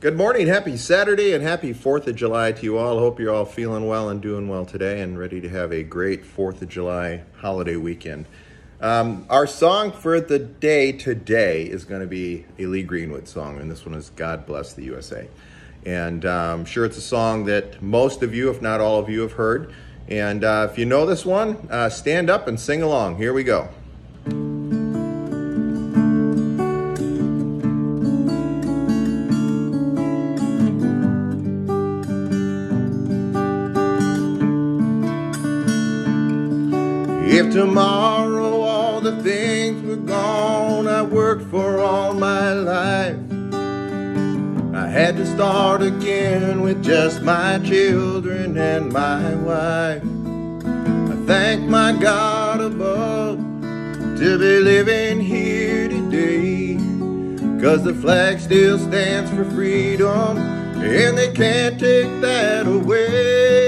Good morning, happy Saturday, and happy 4th of July to you all. Hope you're all feeling well and doing well today and ready to have a great 4th of July holiday weekend. Um, our song for the day today is going to be a Lee Greenwood song, and this one is God Bless the USA. And uh, I'm sure it's a song that most of you, if not all of you, have heard. And uh, if you know this one, uh, stand up and sing along. Here we go. If tomorrow all the things were gone I worked for all my life. I had to start again with just my children and my wife. I thank my God above to be living here today Cause the flag still stands for freedom and they can't take that away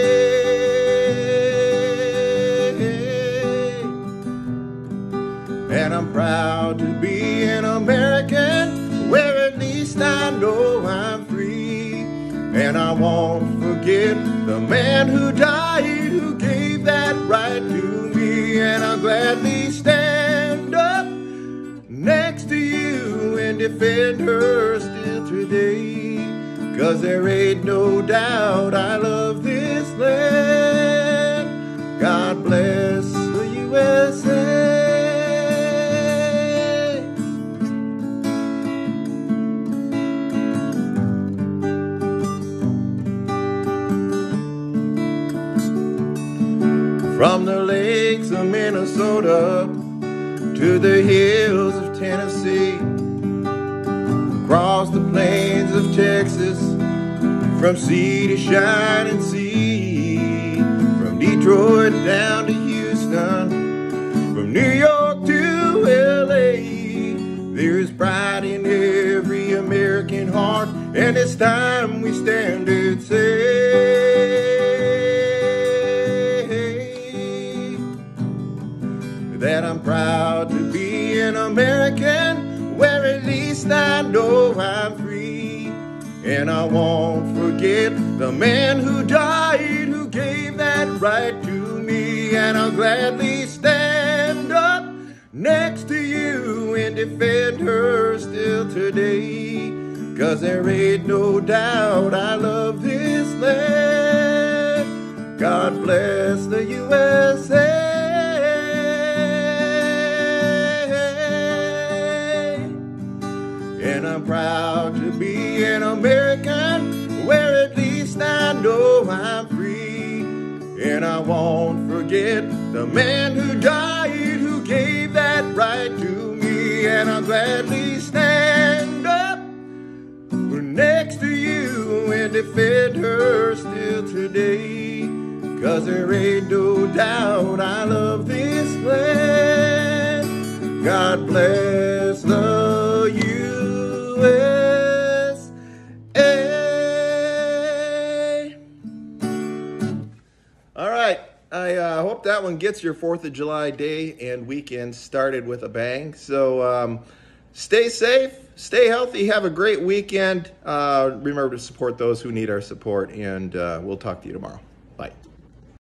I won't forget the man who died who gave that right to me. And I'll gladly stand up next to you and defend her still today. Cause there ain't no doubt I love this From the lakes of Minnesota to the hills of Tennessee, across the plains of Texas, from sea to shining sea, from Detroit down to Houston, from New York to LA, there is pride in every American heart, and it's time we stand proud to be an American where at least I know I'm free. And I won't forget the man who died who gave that right to me. And I'll gladly stand up next to you and defend her still today. Cause there ain't no doubt I love this land. God bless the USA. I know I'm free. And I won't forget the man who died who gave that right to me. And I'll gladly stand up next to you and defend her still today. Cause there ain't no doubt I love this land. God bless I hope that one gets your 4th of July day and weekend started with a bang. So um, stay safe, stay healthy, have a great weekend. Uh, remember to support those who need our support, and uh, we'll talk to you tomorrow. Bye.